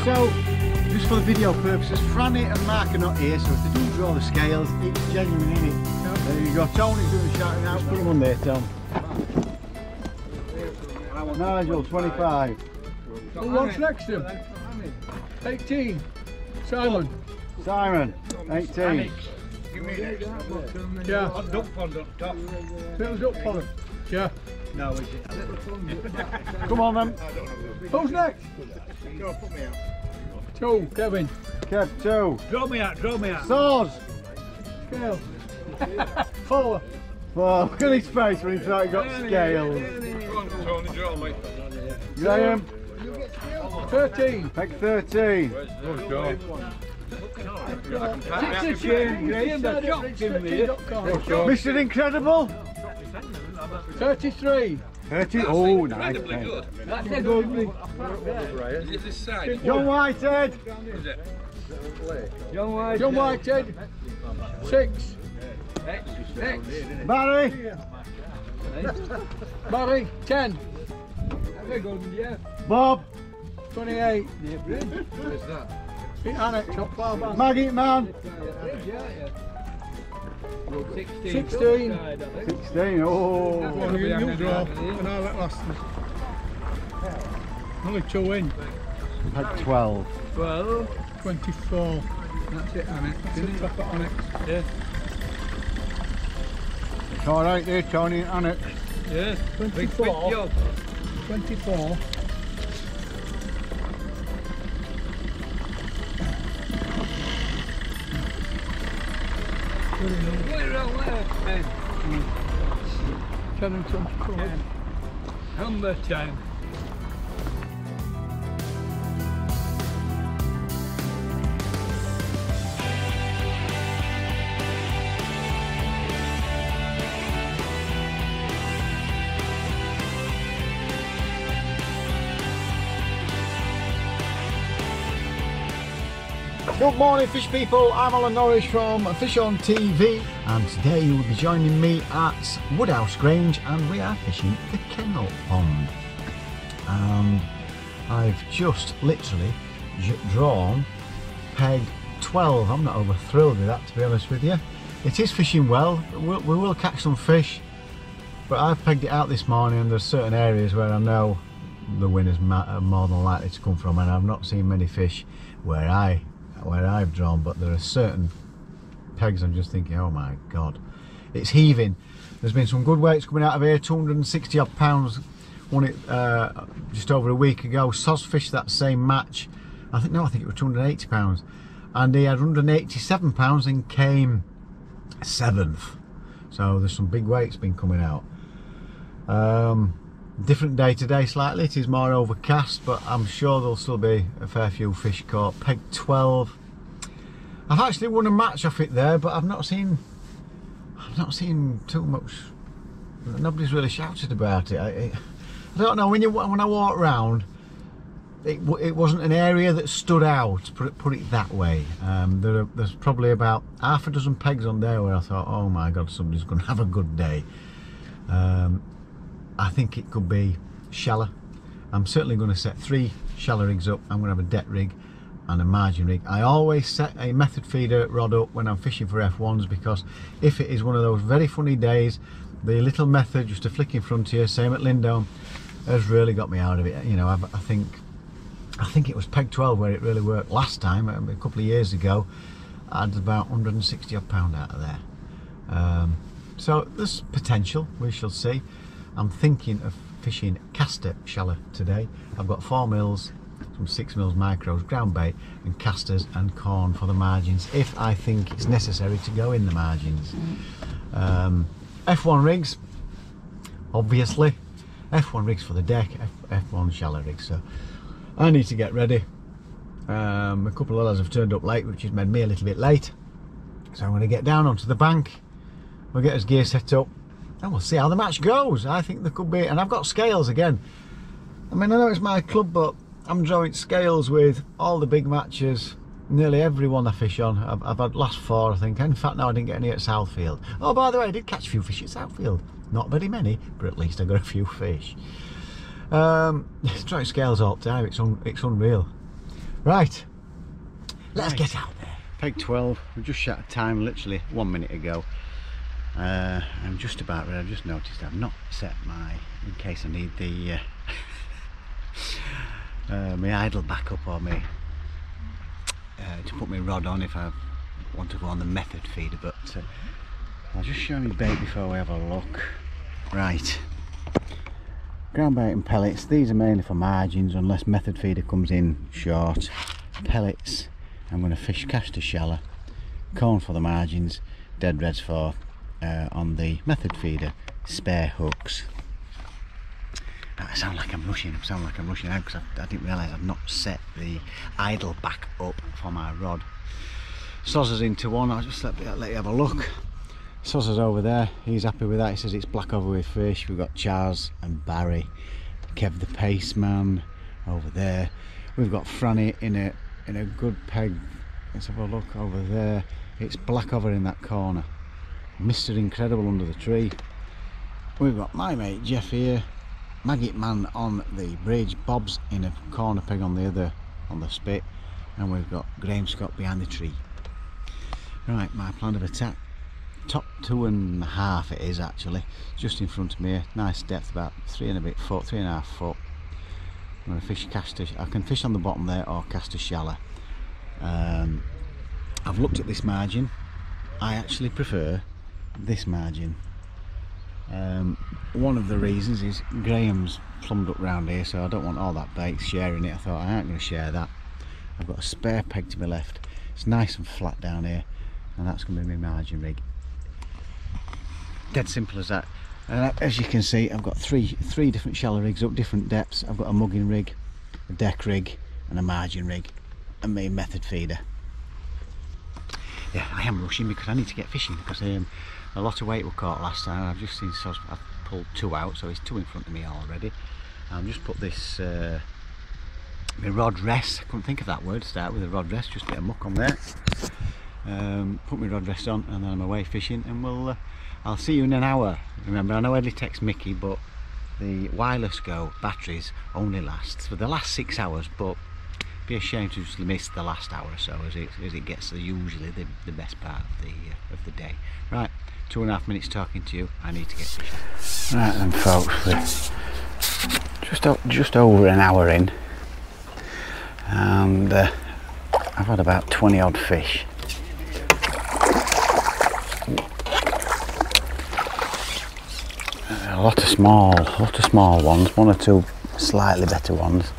And just so, just for the video purposes, Franny and Mark are not here, so if they do draw the scales, it's genuine, is it? There you go. Tony's doing the shouting out. Put them on there, Tom. Nigel, 25. Who wants next to him? 18. Simon. Simon, 18. Yeah. Duck pond up top. Who's up for him? Yeah. No, is it? Come on then. Who's next? Go, put me out. Two. Kevin. Kev, two. Draw me out, draw me out. Swords. Scale. Four. Oh, look at his face when he thought he got scales. Come on, Tony, draw me. Graham, 13. pick 13. It's a shame. Graham, that dropped in there. Mr. Incredible. 33. 30. Oh, nice. Incredibly pen. good. That's a good Is it this side? John Whitehead. Is it? John White. John Whitehead. Six. Barry. Barry. Ten. Very good, yeah. Bob. 28. In Annex, up far back. Maggot Man. 16. 16. Oh. Well, you, you draw, and I'll let last one. Only two in. Pick 12. 12. 24. That's it, Annex. Isn't it? Top of Annex. Yeah. It's all right there, Tony and Annex. Yeah. 24. 24. Ten and twenty-four. Number Good morning, fish people. I'm Alan Norris from Fish on TV, and today you will be joining me at Woodhouse Grange, and we are fishing the Kennel Pond. And I've just literally drawn peg 12. I'm not over thrilled with that, to be honest with you. It is fishing well. We'll, we will catch some fish, but I've pegged it out this morning, and there's certain areas where I know the winner's are more than likely to come from, and I've not seen many fish where I where I've drawn, but there are certain pegs I'm just thinking, oh my god, it's heaving. There's been some good weights coming out of here, 260 odd pounds. Won it uh, just over a week ago. Soz fished that same match. I think no, I think it was 280 pounds, and he had 187 pounds and came seventh. So there's some big weights been coming out. Um, different day today slightly. It is more overcast but i'm sure there'll still be a fair few fish caught. Peg 12 i've actually won a match off it there but i've not seen i've not seen too much. Nobody's really shouted about it. I, I don't know when you when i walk around it, it wasn't an area that stood out put it, put it that way. Um, there are, there's probably about half a dozen pegs on there where i thought oh my god somebody's going to have a good day. Um, I think it could be shallow. I'm certainly going to set three shallow rigs up. I'm going to have a deck rig and a margin rig. I always set a method feeder rod up when I'm fishing for F1s because if it is one of those very funny days, the little method just a flick in front you, same at Lindholme, has really got me out of it. You know, I've, I think I think it was peg 12 where it really worked last time, um, a couple of years ago. I had about 160 odd pound out of there. Um, so there's potential, we shall see. I'm thinking of fishing caster shallow today. I've got four mils, some six mils micros, ground bait, and casters and corn for the margins if I think it's necessary to go in the margins. Um, F1 rigs, obviously. F1 rigs for the deck, F, F1 shallow rigs. So I need to get ready. Um, a couple of others have turned up late, which has made me a little bit late. So I'm going to get down onto the bank. We'll get his gear set up and we'll see how the match goes. I think there could be, and I've got scales again. I mean, I know it's my club, but I'm drawing scales with all the big matches, nearly every one I fish on. I've, I've had last four, I think. In fact, no, I didn't get any at Southfield. Oh, by the way, I did catch a few fish at Southfield. Not very many, but at least I got a few fish. Um, drawing scales all the time. It's un, it's unreal. Right, let's get out there. Peg 12, we just shut time literally one minute ago. Uh, I'm just about ready, I've just noticed I've not set my, in case I need the, uh, uh, my idle back up or my, uh, to put my rod on if I want to go on the method feeder, but uh, I'll just show you bait before we have a look. Right, ground bait and pellets, these are mainly for margins unless method feeder comes in short. Pellets, I'm going to fish caster shallow, corn for the margins, dead reds for uh, on the method feeder, spare hooks. I sound like I'm rushing, I sound like I'm rushing out because I, I didn't realise I've not set the idle back up for my rod. Sozzer's into one, I'll just let, let you have a look. Sozzer's over there, he's happy with that, he says it's black over with fish. We've got Chaz and Barry, Kev the Paceman over there. We've got Franny in a in a good peg. Let's have a look over there. It's black over in that corner. Mr. Incredible under the tree. We've got my mate Jeff here, Maggot Man on the bridge, Bob's in a corner peg on the other on the spit, and we've got Graham Scott behind the tree. Right, my plan of attack. Top two and a half it is actually, just in front of me. Nice depth, about three and a bit foot, three and a half foot. I'm going to fish cast a, I can fish on the bottom there or caster shallow. Um, I've looked at this margin. I actually prefer this margin. Um, one of the reasons is Graham's plumbed up round here, so I don't want all that bait sharing it. I thought I ain't going to share that. I've got a spare peg to my left. It's nice and flat down here, and that's going to be my margin rig. Dead simple as that. And as you can see, I've got three three different shallow rigs up different depths. I've got a mugging rig, a deck rig, and a margin rig, and my method feeder. Yeah, I am rushing because I need to get fishing because um, a lot of weight were caught last time. I've just seen so I've pulled two out, so it's two in front of me already. I've just put this uh, my rod rest. I couldn't think of that word. Start with a rod rest. Just a muck on there. Um, put my rod rest on, and then I'm away fishing, and we'll. Uh, I'll see you in an hour. Remember, I know Eddie texts Mickey, but the wireless go batteries only lasts for the last six hours, but be a shame to just miss the last hour or so as it, as it gets usually the, the best part of the, uh, of the day. Right, two and a half minutes talking to you, I need to get fishing. Right then folks, just, just over an hour in and uh, I've had about 20 odd fish. a lot of small, a lot of small ones, one or two slightly better ones.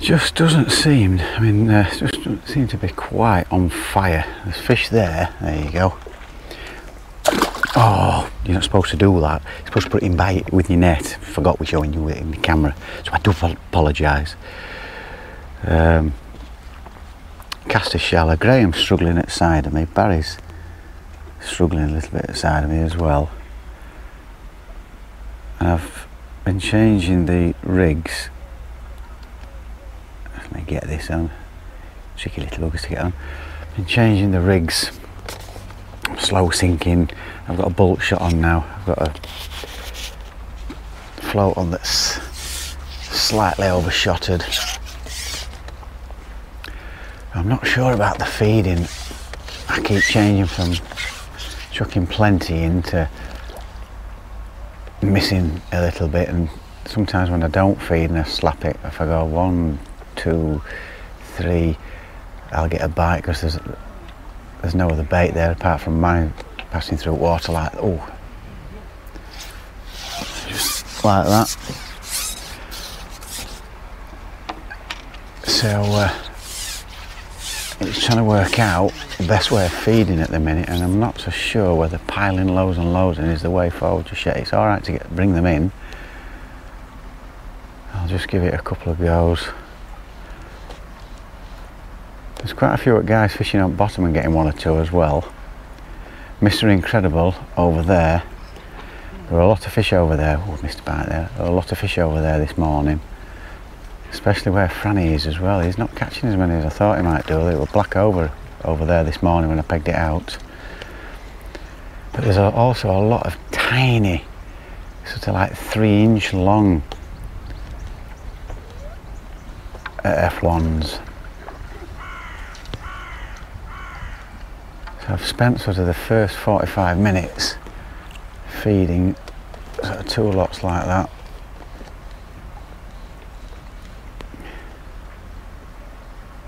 Just doesn't seem, I mean, uh, just doesn't seem to be quite on fire. There's fish there, there you go. Oh, you're not supposed to do that. You're supposed to put it in bait with your net. Forgot we're showing you it in the camera, so I do apologise. Um, caster shallow. Graham's struggling at side of me. Barry's struggling a little bit at side of me as well. I've been changing the rigs. Let me get this on. Tricky little buggers to get on. Been changing the rigs. Slow sinking. I've got a bolt shot on now. I've got a float on that's slightly overshotted. I'm not sure about the feeding. I keep changing from chucking plenty into missing a little bit and sometimes when I don't feed and I slap it if I go one two three I'll get a bite because there's there's no other bait there apart from mine passing through water like oh just like that so uh, it's trying to work out the best way of feeding at the minute and I'm not so sure whether piling loads and loads in is the way forward just yet. It's alright to get bring them in. I'll just give it a couple of goes. There's quite a few guys fishing on bottom and getting one or two as well. Mr. Incredible over there. There are a lot of fish over there. Oh, Mr. Bite there. There a lot of fish over there this morning especially where Franny is as well. He's not catching as many as I thought he might do. They were black over over there this morning when I pegged it out. But there's also a lot of tiny, sort of like three inch long uh, at F1s. So I've spent sort of the first 45 minutes feeding sort of two lots like that.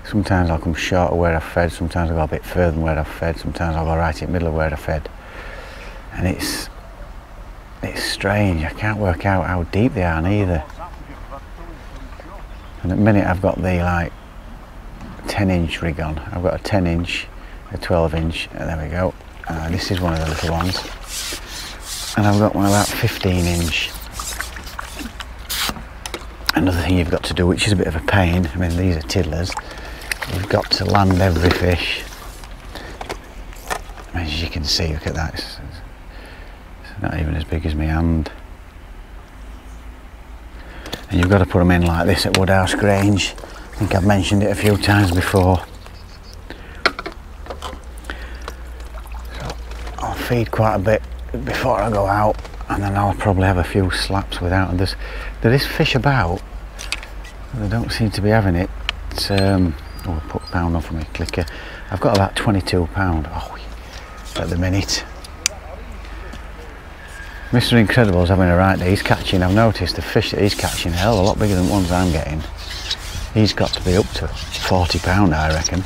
Sometimes I'll come short of where I've fed, sometimes I'll go a bit further than where I've fed, sometimes I'll go right in the middle of where I've fed. And it's it's strange, I can't work out how deep they are neither. And at the minute I've got the like 10 inch rig on. I've got a 10 inch, a 12 inch, and there we go. Uh, this is one of the little ones. And I've got one about 15 inch. Another thing you've got to do, which is a bit of a pain, I mean these are tiddlers, you've got to land every fish. As you can see, look at that, it's, it's not even as big as my hand. And you've got to put them in like this at Woodhouse Grange. I think I've mentioned it a few times before. So I'll feed quite a bit before I go out and then I'll probably have a few slaps without and there's there is fish about. They don't seem to be having it. Um oh I'll put pound on for me clicker. I've got about 22 pound. Oh at the minute. Mr Incredible's having a right day. He's catching I've noticed the fish that he's catching hell a lot bigger than the ones I'm getting. He's got to be up to 40 pound I reckon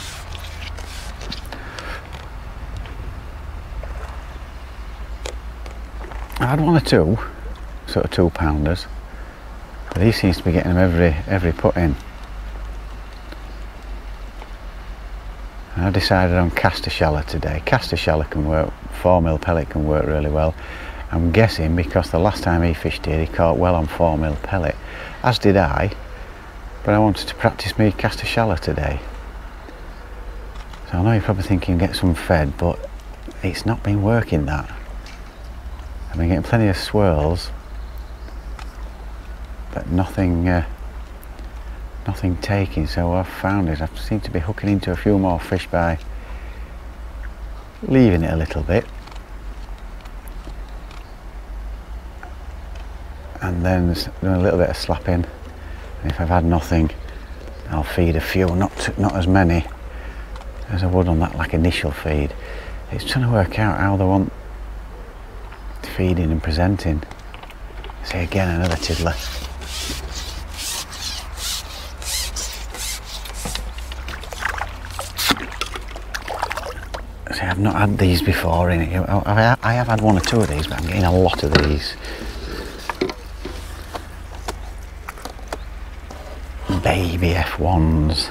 I had one or two, sort of two pounders, but he seems to be getting them every every put in. And I decided on castor shallow today. Castor shallow can work, four mil pellet can work really well. I'm guessing because the last time he fished here he caught well on four mil pellet, as did I, but I wanted to practice me castor shallow today. So I know you're probably thinking get some fed, but it's not been working that. I've been getting plenty of swirls, but nothing, uh, nothing taking. So I've found is I seem to be hooking into a few more fish by leaving it a little bit, and then doing a little bit of slapping. And if I've had nothing, I'll feed a few, not not as many as I would on that like initial feed. It's trying to work out how they want feeding and presenting. See again another tiddler. See I've not had these before in. I have had one or two of these but I'm getting a lot of these. Baby F1s.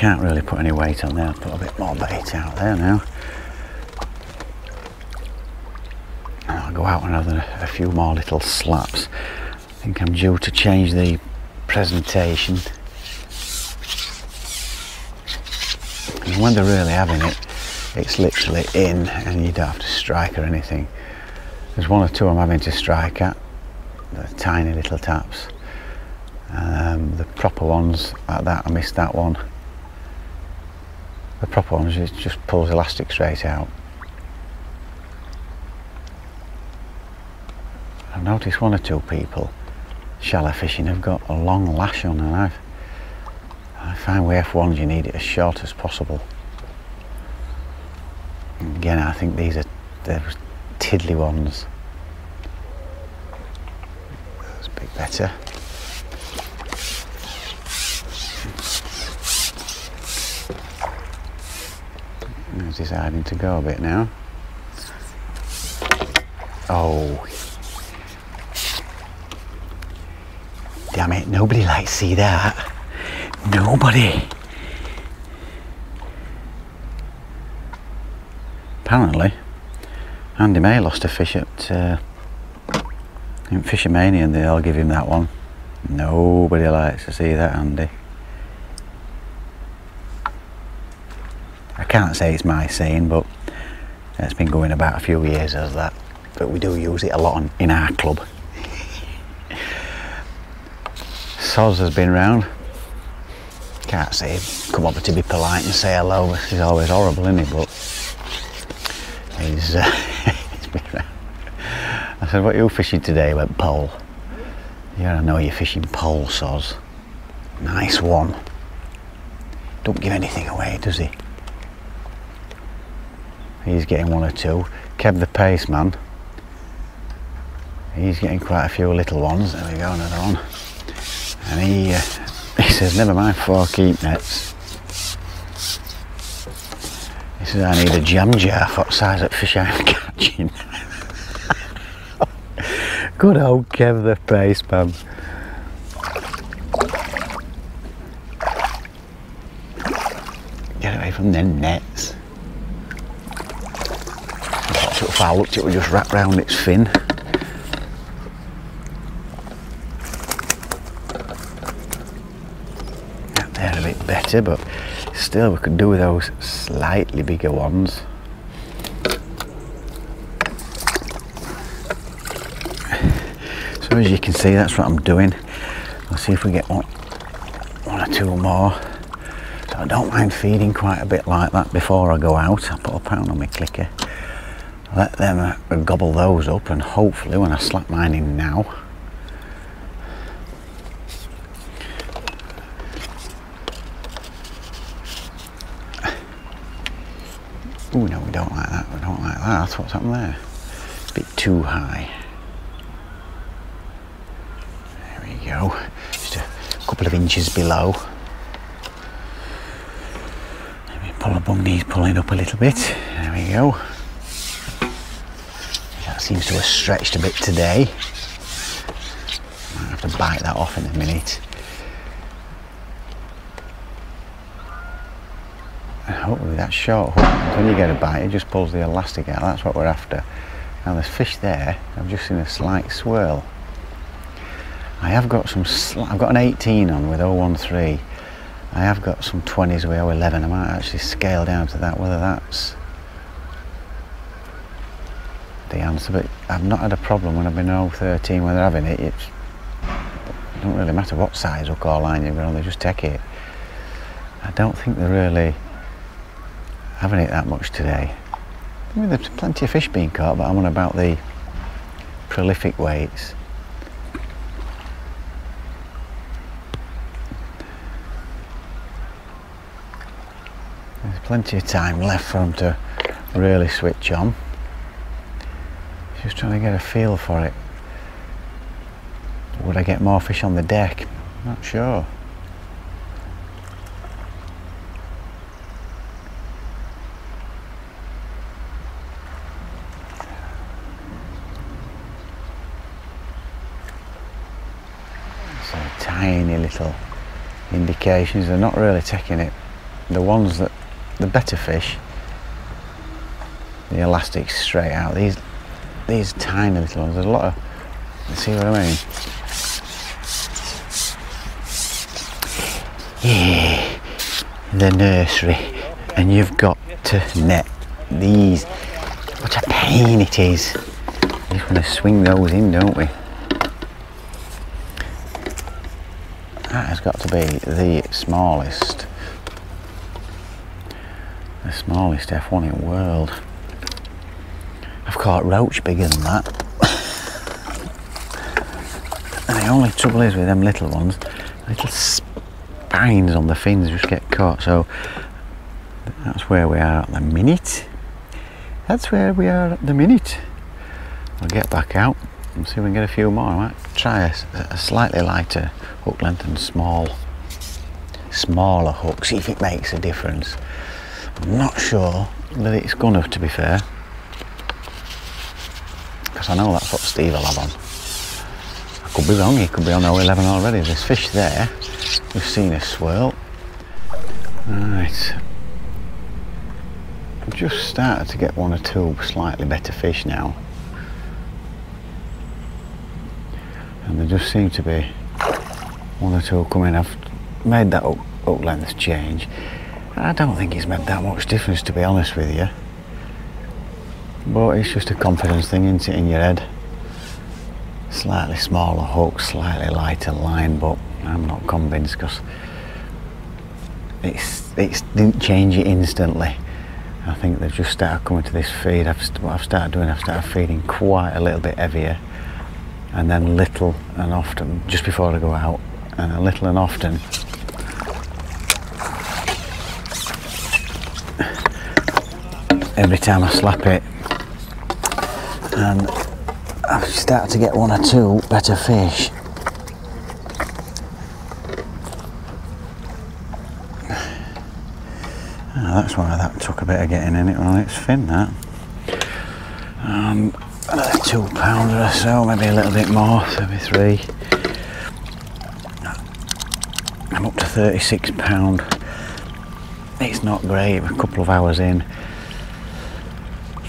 Can't really put any weight on there, put a bit more bait out there now. And I'll go out and have a, few more little slaps. I think I'm due to change the presentation. And when they're really having it, it's literally in and you don't have to strike or anything. There's one or two I'm having to strike at, the tiny little taps. Um, the proper ones like that, I missed that one. The proper ones, it just pulls elastic straight out. I've noticed one or two people shallow fishing have got a long lash on and I've, I find with F1s you need it as short as possible. And again I think these are the tiddly ones. That's a bit better. He's deciding to go a bit now. Oh. Damn it, nobody likes to see that. Nobody. Apparently, Andy May lost a fish at uh, Fish'O'Mania and they'll give him that one. Nobody likes to see that, Andy. Can't say it's my saying, but it's been going about a few years as that. But we do use it a lot on, in our club. Soz has been round. Can't say come over to be polite and say hello. This is always horrible, isn't it? But He's, uh, he's been around. I said, what are you fishing today? He went, pole. Yeah, I know you're fishing pole, soz. Nice one. Don't give anything away, does he? He's getting one or two. Kev the pace man, He's getting quite a few little ones. There we go, another one. And he, uh, he says, never mind four keep nets. He says, I need a jam jar for the size of fish I'm catching. Good old Kev the Paceman. Get away from them nets. Of I looked, it would just wrap round its fin. There a bit better, but still we could do with those slightly bigger ones. So as you can see, that's what I'm doing. I'll see if we get one, one or two more. So I don't mind feeding quite a bit like that before I go out. I put a pound on my clicker. Let them gobble those up and hopefully when I slap mine in now, Oh no, we don't like that. We don't like that. That's What's happened there? A bit too high. There we go. Just a couple of inches below. Let me pull the bungees pulling up a little bit. There we go. Seems to have stretched a bit today. Might have to bite that off in a minute. And hopefully that short hook, when you get a bite, it just pulls the elastic out. That's what we're after. Now there's fish there. I've just seen a slight swirl. I have got some. I've got an 18 on with 013. I have got some 20s with 011. I might actually scale down to that. Whether that's the answer, but I've not had a problem when I've been 013 when they're having it. It's, it don't really matter what size hook or line you've got on. They just take it. I don't think they're really having it that much today. I mean, there's plenty of fish being caught, but I'm on about the prolific weights. There's plenty of time left for them to really switch on. Just trying to get a feel for it. Would I get more fish on the deck? Not sure. So tiny little indications. They're not really taking it. The ones that, the better fish, the elastic straight out. These, these tiny little ones. There's a lot of. See what I mean? Yeah, the nursery, and you've got to net these. What a pain it is. We just want to swing those in, don't we? That has got to be the smallest, the smallest F1 in the world. Caught roach bigger than that. and the only trouble is with them little ones, little spines on the fins just get caught. So that's where we are at the minute. That's where we are at the minute. We'll get back out and see if we can get a few more. I might try a, a slightly lighter hook length and small, smaller hook, see if it makes a difference. I'm not sure that it's gonna, to be fair, because I know that's what Steve will have on. I could be wrong, he could be on 011 already. There's fish there. We've seen a swirl. Right. I've just started to get one or two slightly better fish now. And there just seem to be one or two coming. I've made that hook length change. I don't think it's made that much difference to be honest with you. But it's just a confidence thing, isn't it, in your head? Slightly smaller hook, slightly lighter line, but I'm not convinced because it's, it's didn't change it instantly. I think they've just started coming to this feed. I've, what I've started doing, I've started feeding quite a little bit heavier and then little and often, just before I go out, and a little and often. Every time I slap it, and I've started to get one or two better fish. Ah, that's why that took a bit of getting in it. Well, it's thin that. Um, another two pounder or so, maybe a little bit more, maybe three. I'm up to 36 pound. It's not great, a couple of hours in.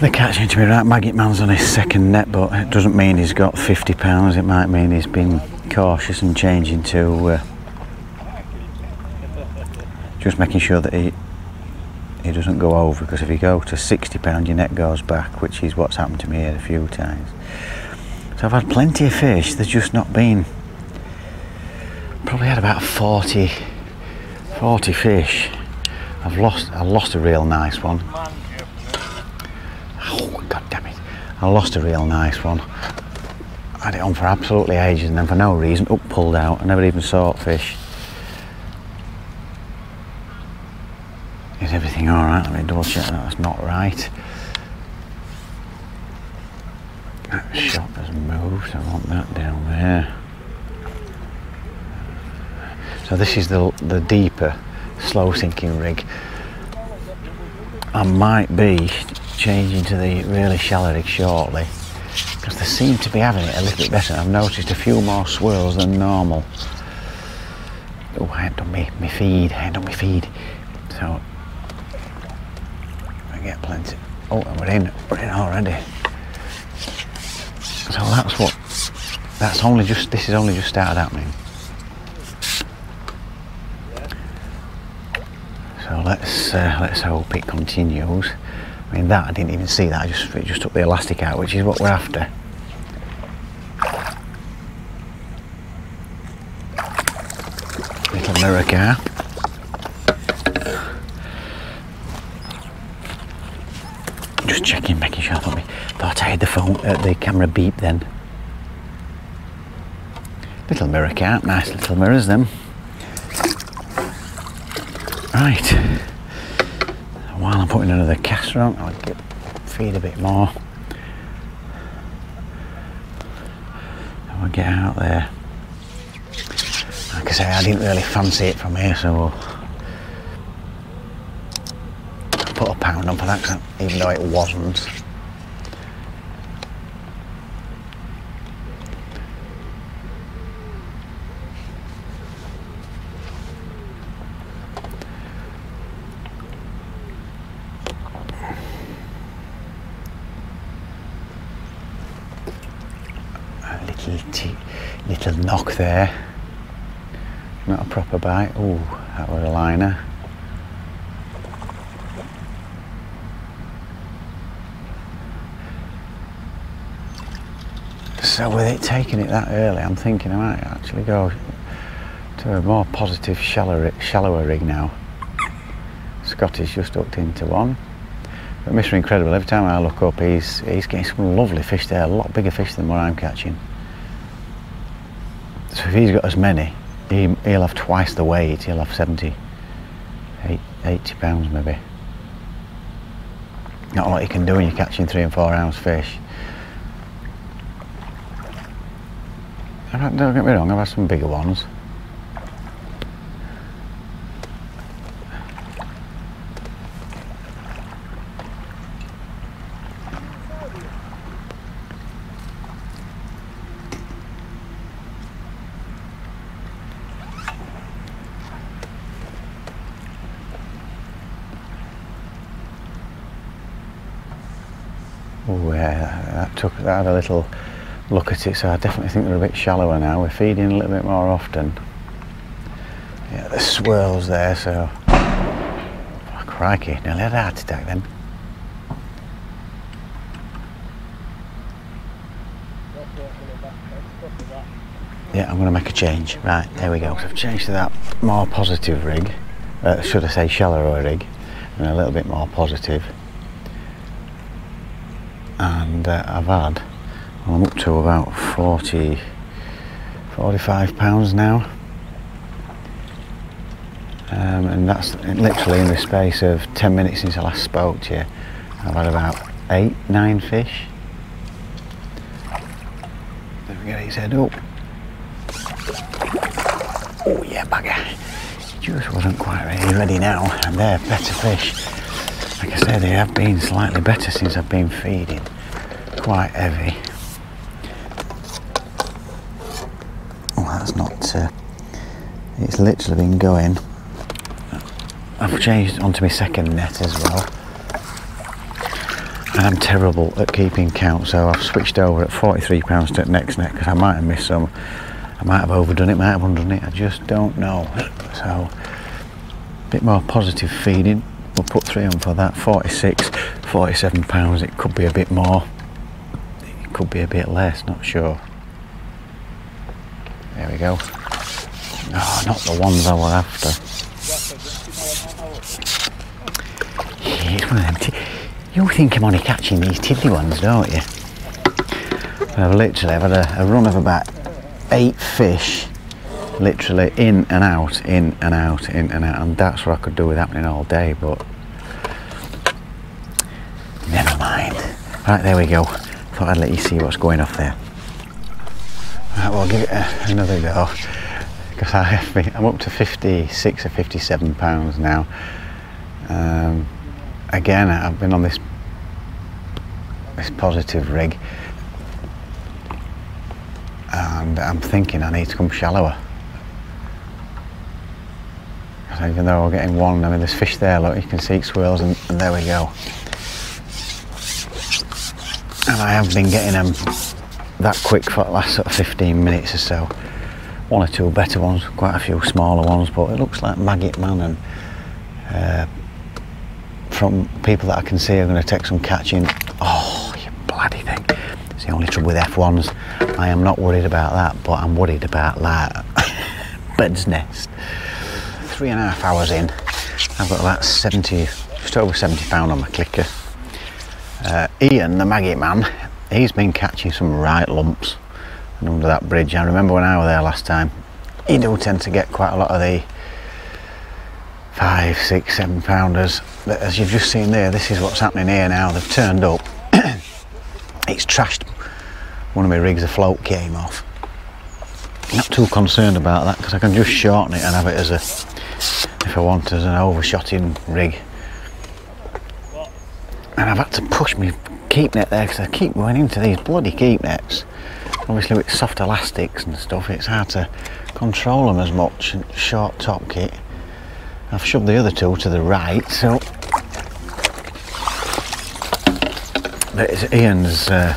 The catching to be right, Maggot Man's on his second net, but it doesn't mean he's got 50 pounds. It might mean he's been cautious and changing to uh, just making sure that he he doesn't go over because if you go to 60 pound your net goes back which is what's happened to me here a few times. So I've had plenty of fish. There's just not been probably had about 40 40 fish. I've lost I lost a real nice one oh god damn it I lost a real nice one I had it on for absolutely ages and then for no reason up pulled out I never even saw it fish Is everything alright? Let me double check that that's not right. That shot has moved, I want that down there. So this is the, the deeper, slow sinking rig. I might be changing into the really shallow rig shortly because they seem to be having it a little bit better. I've noticed a few more swirls than normal. Oh, I ain't done me, me feed, I ain't done me feed. So I get plenty. Oh, and we're in, we're in already. So that's what, that's only just, this is only just started happening. So let's, uh, let's hope it continues. I mean that, I didn't even see that, I just, it just took the elastic out, which is what we're after. Little mirror carp. just checking, making sure I thought, me, thought I had the phone, uh, the camera beep then. Little mirror carp, nice little mirrors them. Right. While I'm putting another caster on, I'll get, feed a bit more. And we'll get out there. Like I say, I didn't really fancy it from here, so we'll put a pound on for that, even though it wasn't. A little, t- little knock there. Not a proper bite. Oh, that was a liner. So with it taking it that early, I'm thinking I might actually go to a more positive, shallower, shallower rig now. Scotty's just hooked into one. But Mr. Incredible, every time I look up, he's, he's getting some lovely fish there, a lot bigger fish than what I'm catching. So if he's got as many, he, he'll have twice the weight, he'll have 70, 80 pounds maybe. Not a lot you can do when you're catching three and four ounce fish. Don't get me wrong, I've had some bigger ones. Oh yeah, took had a little look at it so I definitely think they're a bit shallower now. We're feeding a little bit more often. Yeah, the swirls there so oh, crikey, nearly had a heart attack then. Yeah, I'm going to make a change. Right, there we go. So I've changed to that more positive rig. Uh, should I say shallower rig and a little bit more positive. And uh, I've had well, I'm up to about 40 45 pounds now. Um, and that's literally in the space of 10 minutes since I last spoke to you. I've had about 8 9 fish. Let me get his head up. Oh yeah bugger just wasn't quite ready now. And they're better fish. Like I said they have been slightly better since I've been feeding quite heavy. Well that's not uh, it's literally been going. I've changed onto my second net as well. And I'm terrible at keeping count so I've switched over at 43 pounds to next net because I might have missed some. I might have overdone it might have undone it I just don't know. So a bit more positive feeding. We'll put three on for that. 46 47 pounds it could be a bit more could be a bit less not sure there we go oh not the ones I were after it's one of them t- you think I'm only catching these tiddly ones don't you I've literally I've had a, a run of about eight fish literally in and out, in and out, in and out, and that's what I could do with happening all day, but never mind. Right, there we go. Thought I'd let you see what's going off there. Right, well, I'll give it a, another go because I'm up to 56 or 57 pounds now. Um, again, I've been on this this positive rig and I'm thinking I need to come shallower. even though we're getting one, I mean there's fish there, look, you can see swirls and, and there we go. And I have been getting them that quick for the last sort of 15 minutes or so. One or two better ones, quite a few smaller ones, but it looks like Maggot Man and uh, from people that I can see are going to take some catching. Oh, you bloody thing. It's the only trouble with F1s. I am not worried about that, but I'm worried about that. Bird's nest three and a half hours in, I've got about 70, just over 70 pound on my clicker. Uh, Ian, the Maggot Man, he's been catching some right lumps under that bridge. I remember when I was there last time, he do tend to get quite a lot of the five, six, seven pounders. But as you've just seen there, this is what's happening here now. They've turned up. it's trashed. One of my rigs afloat came off. Not too concerned about that because I can just shorten it and have it as a if I want as an overshotting rig. And I've had to push my keep net there because I keep going into these bloody keep nets. Obviously with soft elastics and stuff it's hard to control them as much. Short top kit. I've shoved the other two to the right so but it's Ian's uh,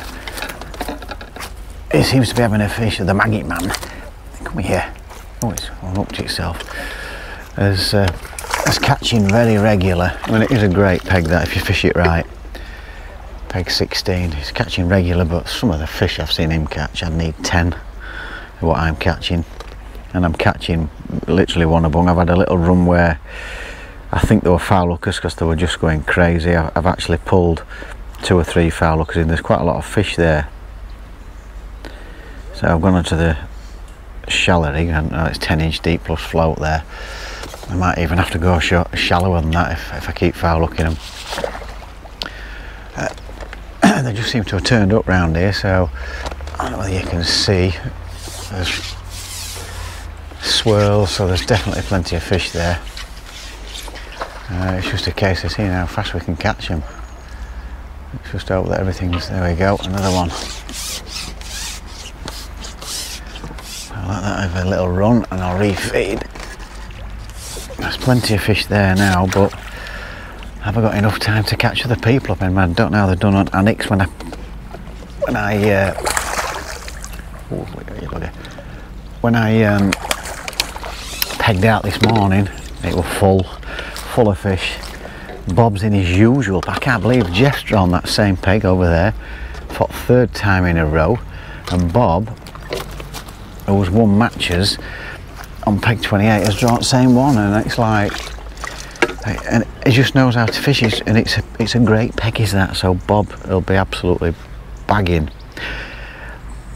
he seems to be having a fish of the maggot man. Come here. Oh it's unhooked itself as, uh, as catching very regular. I mean, it is a great peg that if you fish it right. Peg 16, he's catching regular, but some of the fish I've seen him catch, I'd need 10 what I'm catching. And I'm catching literally one a bung. I've had a little run where I think they were foul hookers because they were just going crazy. I've actually pulled two or three foul hookers in. There's quite a lot of fish there. So I've gone onto the shallow rig and oh, it's 10 inch deep plus float there. I might even have to go shallower than that if, if I keep foul looking them. Uh, they just seem to have turned up round here, so I don't know whether you can see. There's swirls, so there's definitely plenty of fish there. Uh, it's just a case of seeing how fast we can catch them. Let's just hope that everything's, there we go, another one. I'll let that have a little run and I'll refeed. There's plenty of fish there now, but have I got enough time to catch other people up in man? Don't know how they've done on Annex when I when I uh, when I um, pegged out this morning, it was full, full of fish. Bob's in his usual. I can't believe Jeff's on that same peg over there for third time in a row, and Bob, who was won matches, on peg 28 has drawn the same one and it's like and he just knows how to fish. And it's a, it's a great peg is that? So Bob will be absolutely bagging.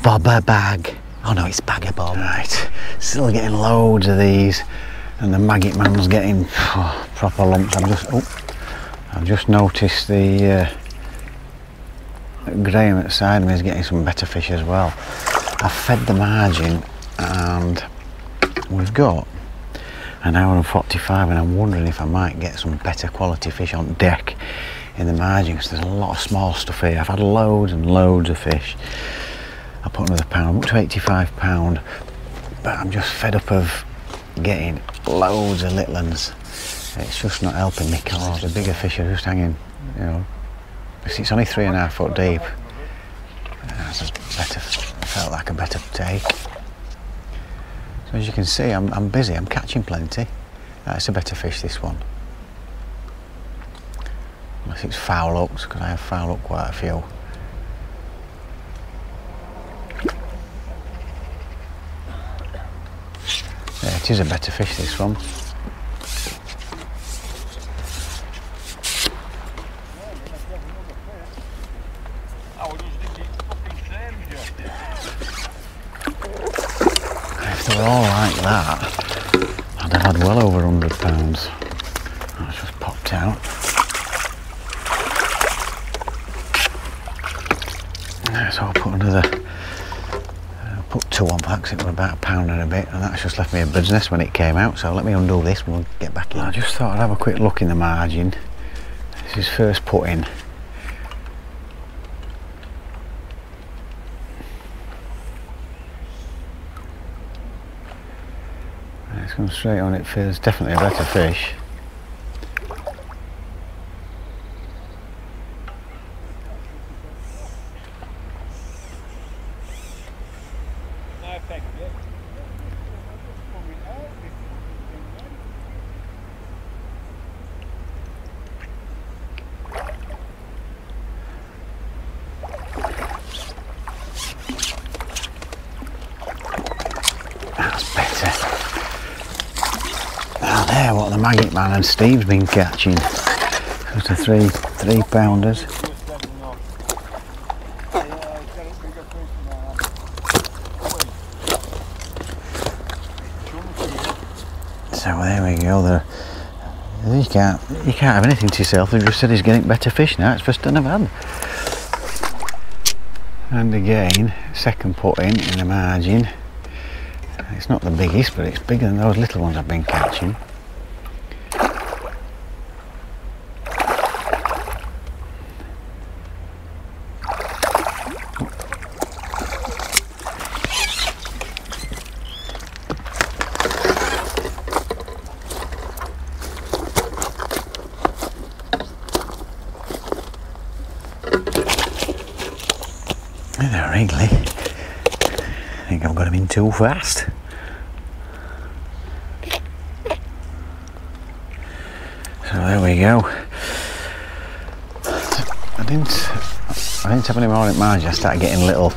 Bobber bag. Oh no it's bagger Bob. Right. Still getting loads of these and the maggot man's getting oh, proper lumps. I've just oh I've just noticed the uh, Graham at the side of me is getting some better fish as well. I've fed the margin and we've got an hour and 45 and I'm wondering if I might get some better quality fish on deck in the margin because there's a lot of small stuff here. I've had loads and loads of fish. I put another pound, up to 85 pound, but I'm just fed up of getting loads of little ones. It's just not helping me cause the bigger fish are just hanging, you know. It's only three and a half foot deep. That's a better, felt like a better take. So as you can see, I'm, I'm busy, I'm catching plenty. Uh, That's a better fish, this one. Unless it's foul hooks, because I have foul hooked quite a few. Yeah, it is a better fish, this one. If they all like that, I'd have had well over 100 pounds. That's just popped out. So I'll put another, uh, put two on 'cause it was about a pound and a bit and that's just left me a bird's nest when it came out so let me undo this and we'll get back in. I just thought I'd have a quick look in the margin. This is first put in. Straight on it feels definitely a better fish. That's better. Now there, what the maggot man and Steve's been catching. Just a three three pounders. So there we go. There, you can't you can't have anything to yourself. They just said he's getting better fish now. It's first time I've had. And again, second put in in the margin. It's not the biggest, but it's bigger than those little ones I've been catching. They're wriggly. I think I've got them in too fast. So there we go. I didn't I didn't have any more at margin. I started getting little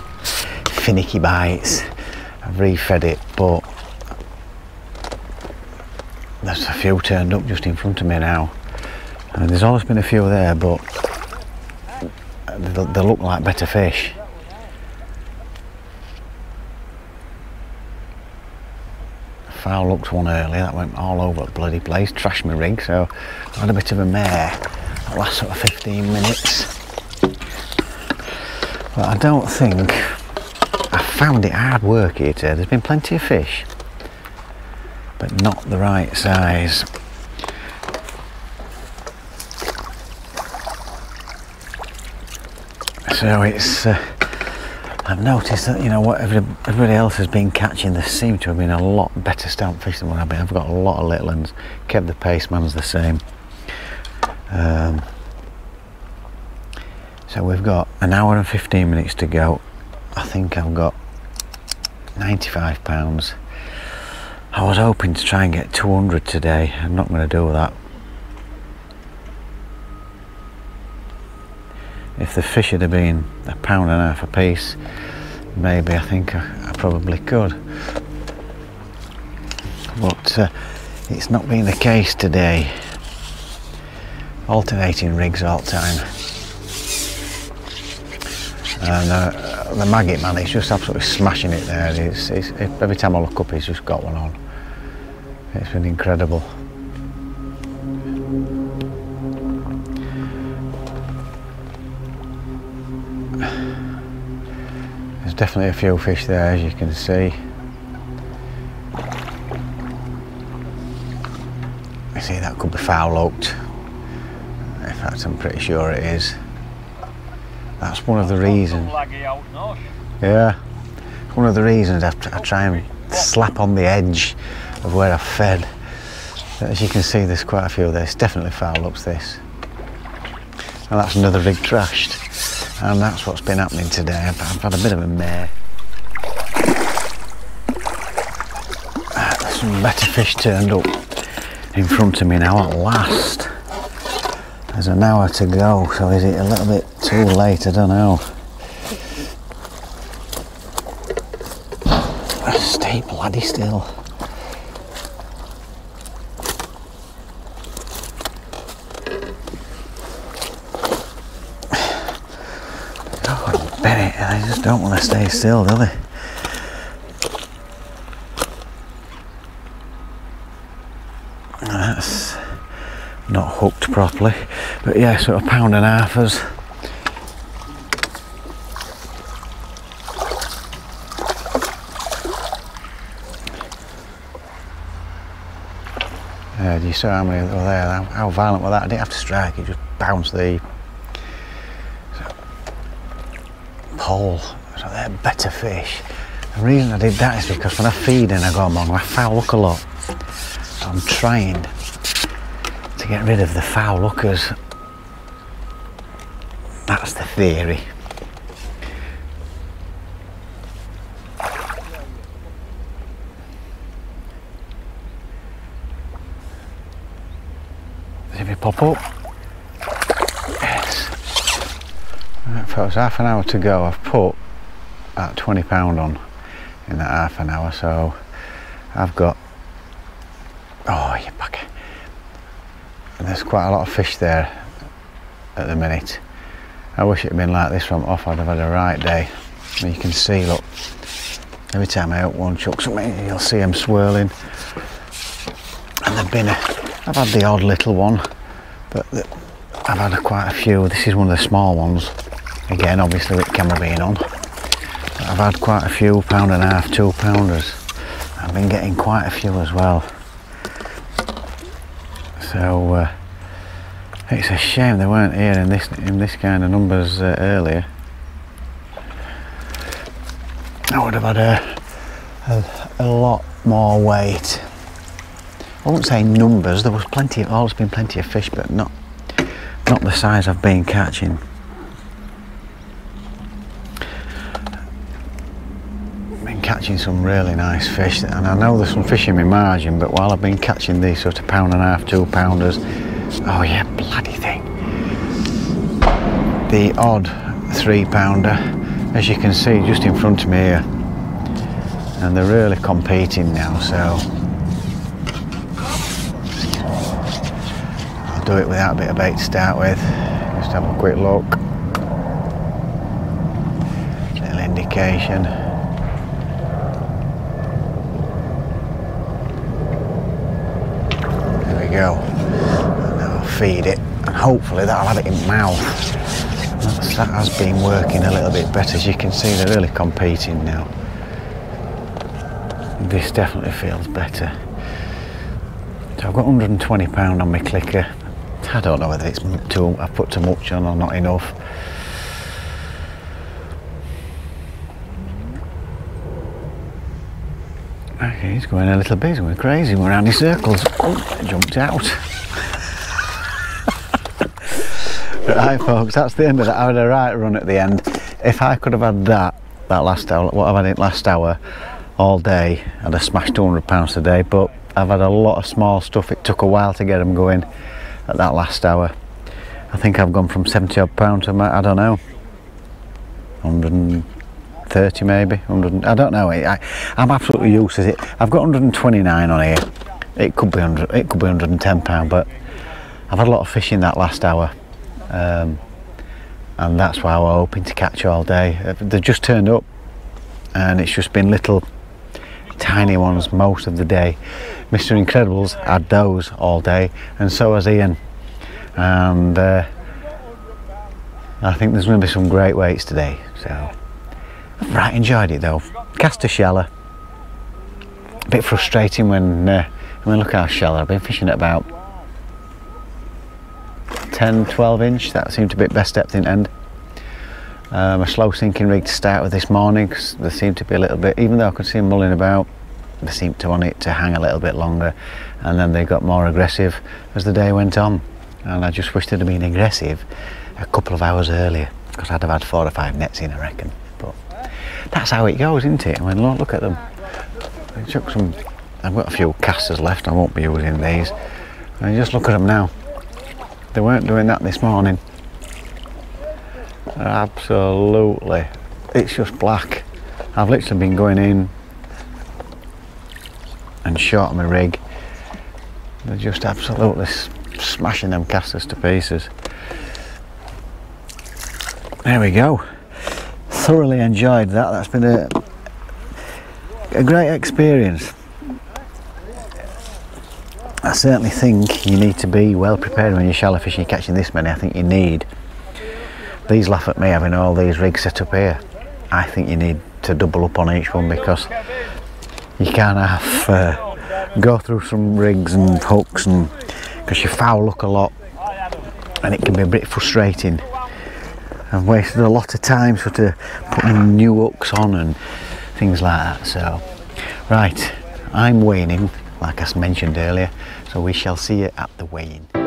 finicky bites. I've refed it but there's a few turned up just in front of me now. And there's always been a few there but they look like better fish. Foul hooked one earlier that went all over the bloody place trashed my rig so I had a bit of a mare. That last sort of 15 minutes. But I don't think I found it hard work here today. There's been plenty of fish but not the right size. So it's uh, I've noticed that you know what everybody else has been catching. There seem to have been a lot better stamp fish than what I've been. I've got a lot of little ones. Kept the pace man's the same. Um, so we've got an hour and 15 minutes to go. I think I've got 95 pounds. I was hoping to try and get 200 today. I'm not going to do that. If the fish had been a pound and a half a piece, maybe I think I, I probably could. But uh, it's not been the case today. alternating rigs all the time. And uh, the maggot man, he's just absolutely smashing it there. It's, it's, every time I look up, he's just got one on. It's been incredible. There's definitely a few fish there, as you can see. I see that could be foul hooked. In fact, I'm pretty sure it is. That's one of the reasons. Yeah, one of the reasons I, I try and slap on the edge of where I've fed. As you can see, there's quite a few there. It's definitely foul hooks, this. And that's another rig trashed. And that's what's been happening today. I've, I've had a bit of a mare. Uh, some better fish turned up in front of me now at last. There's an hour to go, so is it a little bit too late? I don't know. Stay bloody still. Oh, Bennett, they just don't want to stay still, do they? That's not hooked properly, but yeah, sort of pound and a half as Yeah, do you saw how many were there? How, how violent were that? I didn't have to strike, it just bounced the pole. So they're better fish. The reason I did that is because when I feed and I go along, I foul hook a lot. So I'm trying to get rid of the foul hookers. That's the theory. If you pop up. Folks, half an hour to go. I've put at 20 pound on in that half an hour, so I've got oh you. And there's quite a lot of fish there at the minute. I wish it had been like this from off, I'd have had a right day. You can see, look, every time I hook one chuck something, you'll see them swirling. And there've been a, I've had the odd little one, but the, I've had a, quite a few. This is one of the small ones. Again, obviously with camera being on. I've had quite a few pound and a half, two pounders. I've been getting quite a few as well. So uh, it's a shame they weren't here in this in this kind of numbers uh, earlier. I would have had a, a, a lot more weight. I wouldn't say numbers. There was plenty. Of, always been plenty of fish, but not not the size I've been catching. Been catching some really nice fish, and I know there's some fish in my margin. But while I've been catching these sort of pound and a half, two pounders, oh yeah, bloody thing. The odd three pounder, as you can see, just in front of me here, and they're really competing now. So. I'll do it without a bit of bait to start with. Just have a quick look. Little indication. There we go. I'll feed it and hopefully that'll have it in mouth. That has been working a little bit better. As you can see they're really competing now. This definitely feels better. So I've got 120 pound on my clicker. I don't know whether it's too, I've put too much on or not enough. He's going a little bit, he's going crazy, we're around in circles. Oh, jumped out. right folks, that's the end of that. I had a right run at the end. If I could have had that, that last hour, what I've had in last hour, all day, and I'd have smashed 200 pounds a day, but I've had a lot of small stuff. It took a while to get them going at that last hour. I think I've gone from 70 odd pounds to, I don't know, 130 maybe, 100, I don't know. I, I'm absolutely useless. It, I've got 129 on here. It could be 100, it could be 110 pound, but I've had a lot of fishing that last hour, um, and that's why we're hoping to catch all day. Uh, They've just turned up, and it's just been little tiny ones most of the day. Mr. Incredibles had those all day, and so has Ian. And uh, I think there's going to be some great weights today. So right enjoyed it though. Caster shallow. A bit frustrating when uh, I mean look how shallow. I've been fishing at about 10, 12 inch. That seemed to be best depth in end. Um, a slow sinking rig to start with this morning 'cause there seemed to be a little bit, even though I could see them mulling about, they seemed to want it to hang a little bit longer and then they got more aggressive as the day went on. And I just wished they'd have been aggressive a couple of hours earlier because I'd have had four or five nets in, I reckon. That's how it goes, isn't it? I mean, look, look at them. I took some, I've got a few casters left, I won't be using these. And just look at them now. They weren't doing that this morning. Absolutely. It's just black. I've literally been going in and shot my rig. They're just absolutely smashing them casters to pieces. There we go. Thoroughly enjoyed that. That's been a, a great experience. I certainly think you need to be well prepared when you're shallow fishing, catching this many. I think you need. These laugh at me having all these rigs set up here. I think you need to double up on each one because you can't have uh, go through some rigs and hooks and because you foul look a lot and it can be a bit frustrating. I've wasted a lot of time sort of putting new hooks on and things like that. So, right, I'm weighing, like I mentioned earlier, so we shall see you at the weigh-in.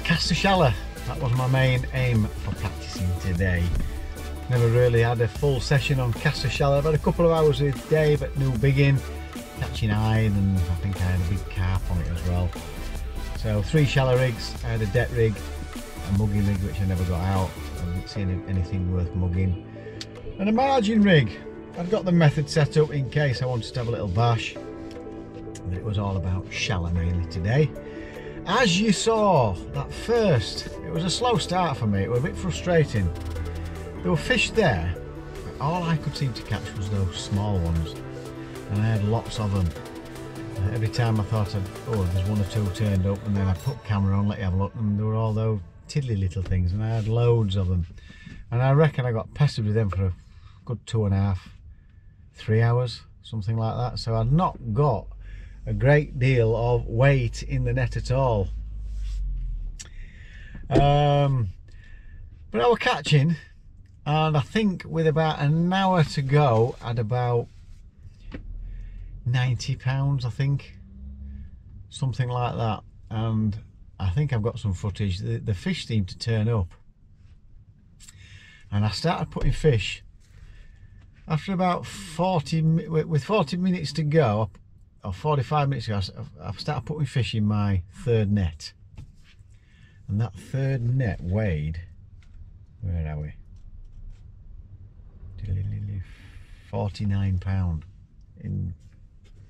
Caster shallow. That was my main aim for practicing today. Never really had a full session on caster shallow. I've had a couple of hours with Dave at New Biggin, catching iron, and I think I had a big carp on it as well. So three shallow rigs. I had a deck rig, a mugging rig which I never got out. I didn't see anything worth mugging, and a margin rig. I've got the method set up in case I wanted to have a little bash. But it was all about shallow mainly today. As you saw, that first, it was a slow start for me. It was a bit frustrating. There were fish there. but All I could seem to catch was those small ones. And I had lots of them. every time I thought, I'd, oh, there's one or two turned up, and then I put camera on, let you have a look, and there were all those tiddly little things, and I had loads of them. And I reckon I got pestered with them for a good two and a half, three hours, something like that. So I'd not got a great deal of weight in the net at all. Um, but I was catching, and I think with about an hour to go, at about 90 pounds, I think, something like that. And I think I've got some footage. The, the fish seemed to turn up, and I started putting fish. After about 40, with 40 minutes to go, or 45 minutes ago, I started putting fish in my third net. And that third net weighed, where are we? 49 pound in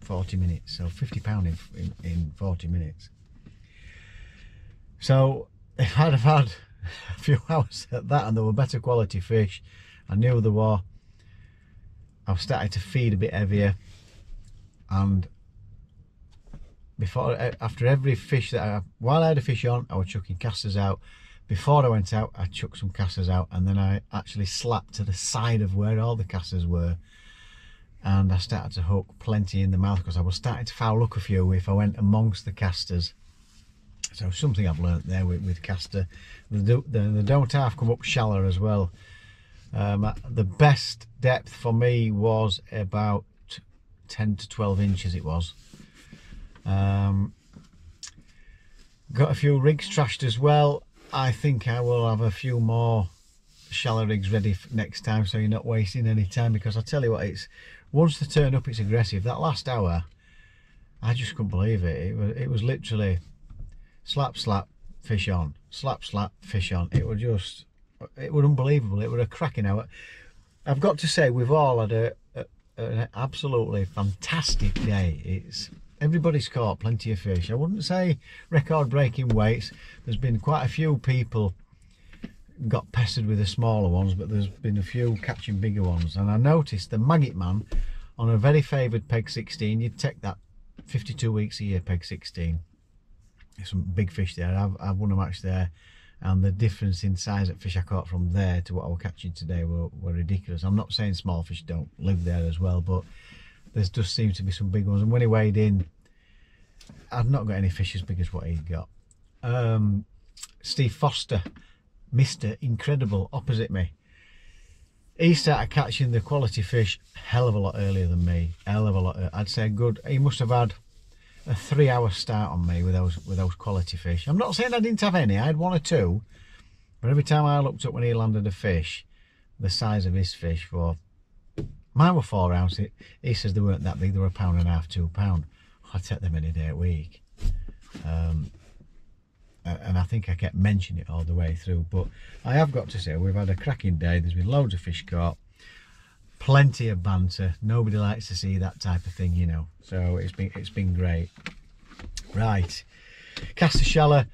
40 minutes. So 50 pound in, in, in 40 minutes. So if I'd have had a few hours at that and there were better quality fish, I knew there were. I've started to feed a bit heavier and before after every fish that I while I had a fish on I was chucking casters out. Before I went out I chucked some casters out and then I actually slapped to the side of where all the casters were. And I started to hook plenty in the mouth because I was starting to foul up a few if I went amongst the casters. So something I've learnt there with, with caster. They, do, they, they don't half come up shallower as well. Um, the best depth for me was about 10 to 12 inches it was um, got a few rigs trashed as well. I think I will have a few more shallow rigs ready next time so you're not wasting any time because I tell you what it's once they turn up it's aggressive. That last hour I just couldn't believe it. It was, it was literally slap slap fish on. Slap slap fish on. It was just it was unbelievable. It was a cracking hour. I've got to say we've all had a, a an absolutely fantastic day. It's everybody's caught plenty of fish. I wouldn't say record breaking weights. There's been quite a few people got pestered with the smaller ones, but there's been a few catching bigger ones. And I noticed the Maggot Man on a very favoured peg 16, you'd take that 52 weeks a year peg 16. There's some big fish there. I've, I've won a match there. And the difference in size of fish I caught from there to what I was catching today were, were ridiculous. I'm not saying small fish don't live there as well, but there just seems to be some big ones. And when he weighed in, I've not got any fish as big as what he got. Um, Steve Foster, Mr. Incredible, opposite me. He started catching the quality fish hell of a lot earlier than me. Hell of a lot. I'd say good. He must have had a three-hour start on me with those with those quality fish. I'm not saying I didn't have any. I had one or two, but every time I looked up when he landed a fish, the size of his fish for Mine were four ounce. He says they weren't that big. They were a pound and a half, two pound. I take them any day a week. Um, and I think I kept mentioning it all the way through. But I have got to say, we've had a cracking day. There's been loads of fish caught, plenty of banter. Nobody likes to see that type of thing, you know. So it's been it's been great. Right, cast Caster Shallow.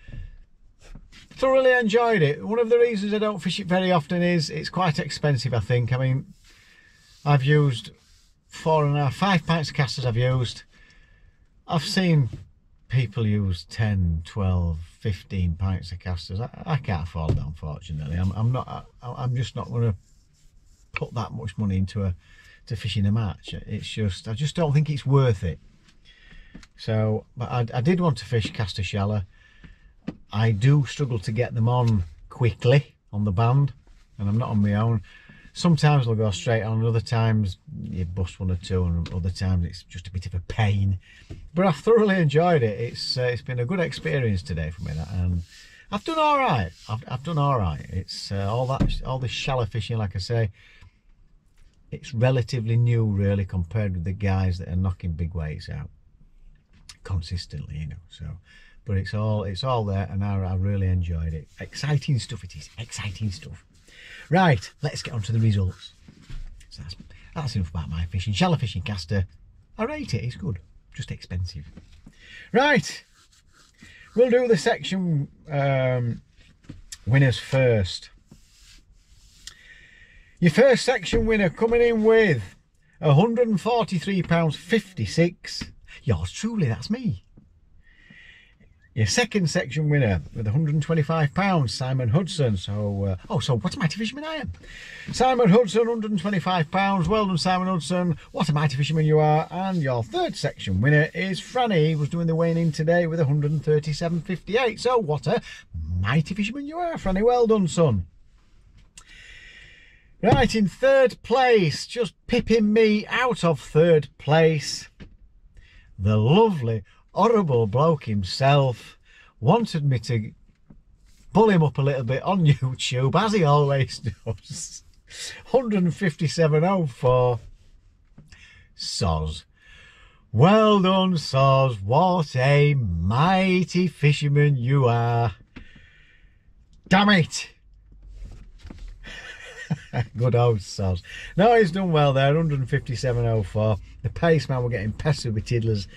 Thoroughly enjoyed it. One of the reasons I don't fish it very often is it's quite expensive. I think. I mean, I've used four and a half, five pints of casters I've used. I've seen people use 10, 12, 15 pints of casters. I, I can't afford that, unfortunately. I'm, I'm not, I, am just not going to put that much money into a, to fishing a match. It's just, I just don't think it's worth it. So, but I, I did want to fish Caster Shallow. I do struggle to get them on quickly on the band and I'm not on my own sometimes they'll go straight on other times you bust one or two and other times it's just a bit of a pain. But I've thoroughly enjoyed it. It's uh, it's been a good experience today for me and I've done all right. I've, I've done all right. It's uh, all that all this shallow fishing like I say it's relatively new really compared with the guys that are knocking big weights out consistently you know so. But it's all it's all there and I, I really enjoyed it. Exciting stuff it is. Exciting stuff Right, let's get on to the results. So that's, that's enough about my fishing. Shallow fishing caster, I rate it, it's good, just expensive. Right, we'll do the section um, winners first. Your first section winner coming in with £143.56 Yours truly, that's me. Your second section winner with £125, Simon Hudson. So, uh, oh, so what a mighty fisherman I am. Simon Hudson, £125. Well done, Simon Hudson. What a mighty fisherman you are. And your third section winner is Franny. Was doing the weighing in today with 137.58. So, what a mighty fisherman you are, Franny. Well done, son. Right, in third place, just pipping me out of third place, the lovely horrible bloke himself wanted me to pull him up a little bit on YouTube, as he always does. 157.04. Soz. Well done, Soz. What a mighty fisherman you are. Damn it. Good old Soz. No, he's done well there. 157.04. The pace man were getting pestered with tiddlers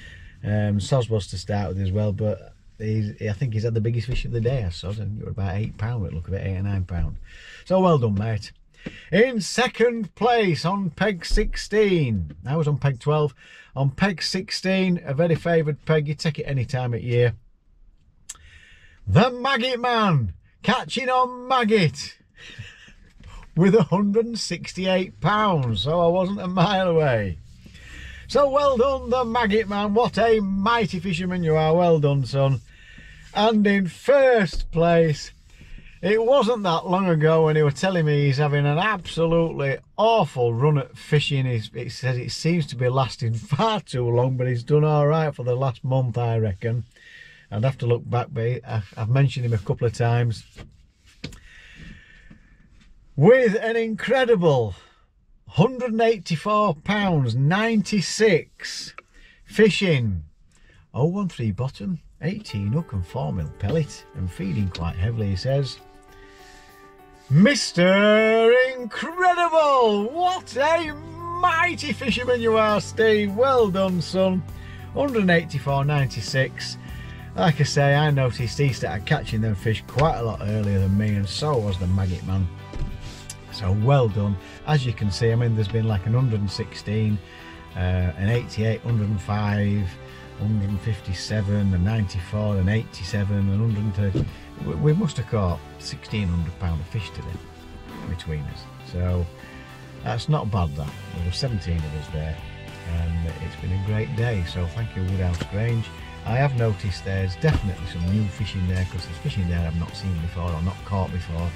um, was to start with as well, but I think he's had the biggest fish of the day, I Soz, and you're about eight pound. It look about eight or nine pound. So well done, mate. In second place on peg 16. I was on peg 12. On peg 16, a very favoured peg. You take it any time of year. The Maggot Man catching on Maggot with 168 pounds. So I wasn't a mile away. So well done, the Maggot Man. What a mighty fisherman you are. Well done, son. And in first place, it wasn't that long ago when he was telling me he's having an absolutely awful run at fishing. He says it seems to be lasting far too long, but he's done all right for the last month, I reckon. I'd have to look back, but I've mentioned him a couple of times. With an incredible 184 pounds 96 fishing. 013 bottom 18 hook and 4 mil pellet. And feeding quite heavily he says. Mr. Incredible! What a mighty fisherman you are Steve. Well done son. 184.96 like I say I noticed he started catching them fish quite a lot earlier than me and so was the maggot man so well done. As you can see I mean there's been like an 116 uh, an 88 105 157 and 94 and 87 and 130 we, we must have caught 1600 pound of fish today between us. So that's not bad that. There were 17 of us there and it's been a great day. So thank you Woodhouse Grange. I have noticed there's definitely some new fish in there because there's fish in there I've not seen before or not caught before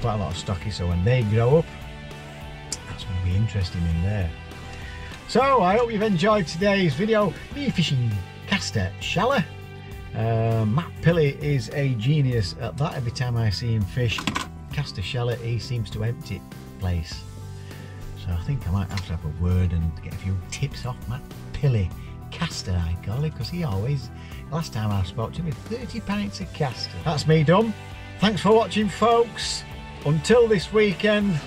quite a lot of stocky so when they grow up that's going to be interesting in there. So I hope you've enjoyed today's video. Me fishing caster shallow uh, Matt Pilley is a genius at that. Every time I see him fish caster shallow he seems to empty place. So I think I might have to have a word and get a few tips off Matt Pilley caster I call it because he always last time I spoke to him 30 pints of caster. That's me done. Thanks for watching folks until this weekend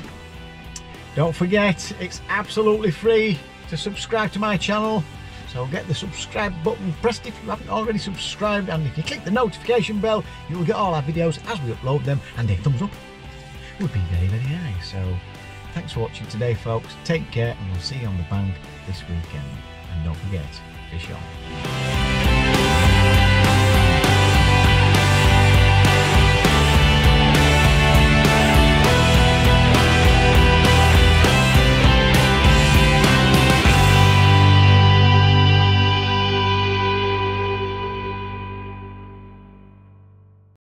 don't forget it's absolutely free to subscribe to my channel. So get the subscribe button pressed if you haven't already subscribed and if you click the notification bell you will get all our videos as we upload them and a thumbs up would be very very nice so thanks for watching today folks. Take care and we'll see you on the bank this weekend. And don't forget fish on